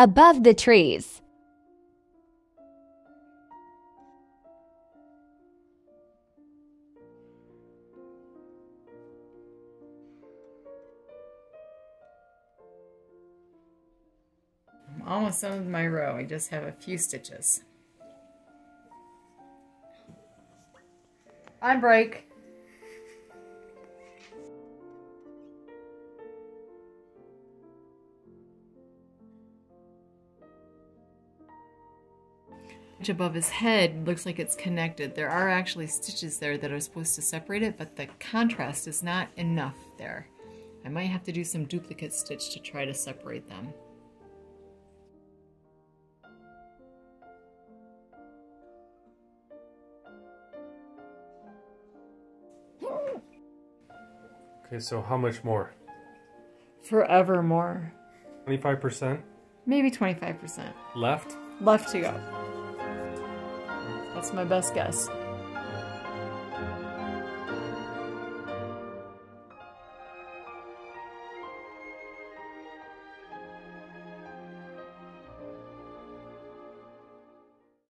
above the trees. I'm almost done with my row. I just have a few stitches. On break. Above his head looks like it's connected. There are actually stitches there that are supposed to separate it, but the contrast is not enough there. I might have to do some duplicate stitch to try to separate them. Okay, so how much more? Forever more. 25%? Maybe 25%. Left? Left to go. That's my best guess.